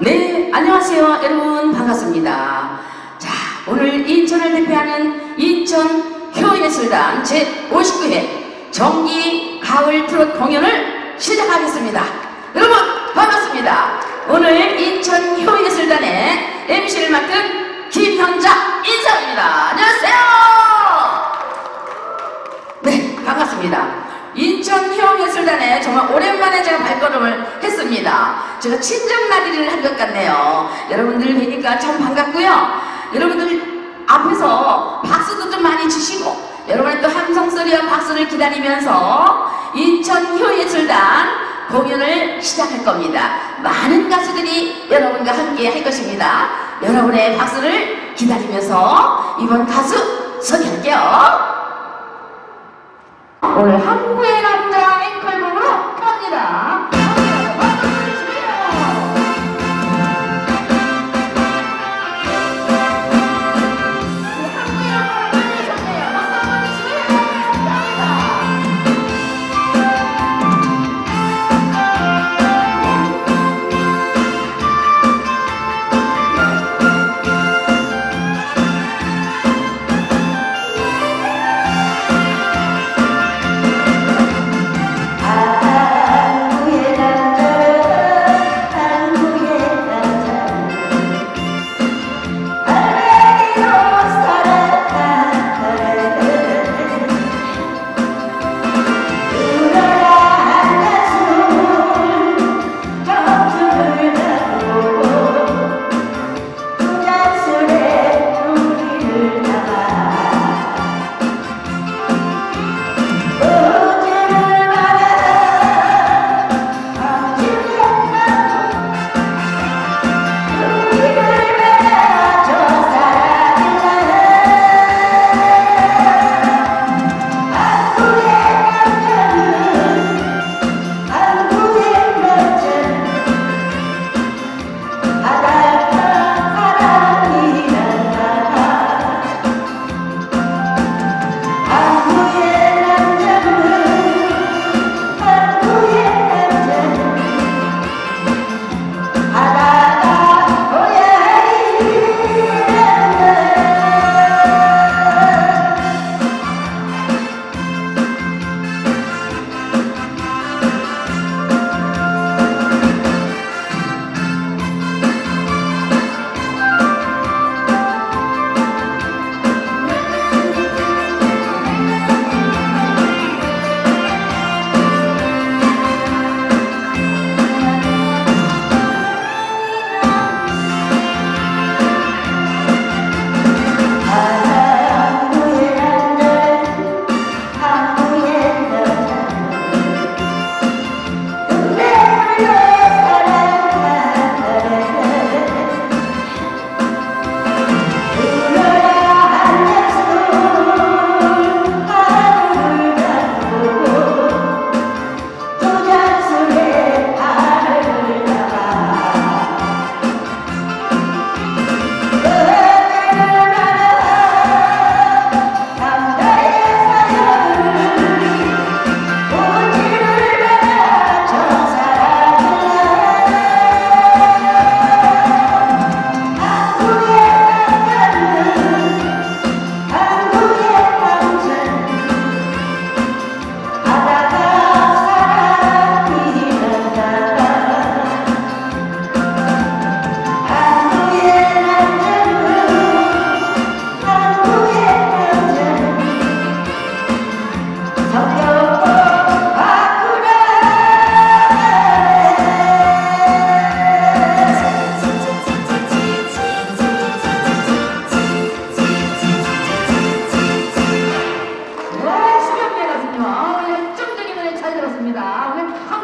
네, 안녕하세요. 여러분, 반갑습니다. 자, 오늘 인천을 대표하는 인천 효예술단 제59회 정기 가을 트롯 공연을 시작하겠습니다. 여러분, 반갑습니다. 오늘 인천 효예술단의 MC를 맡은 김현자 인사입니다. 안녕하세요! 네, 반갑습니다. 인천 효예술단에 정말 오랜만에 제가 발걸음을 했습니다. 제가 친정나들이를 한 것 같네요. 여러분들 뵈니까 참 반갑고요. 여러분들 앞에서 박수도 좀 많이 주시고 여러분의 또 함성 소리와 박수를 기다리면서 인천 효예술단 공연을 시작할 겁니다. 많은 가수들이 여러분과 함께 할 것입니다. 여러분의 박수를 기다리면서 이번 가수 소개할게요. 오늘 한 我给看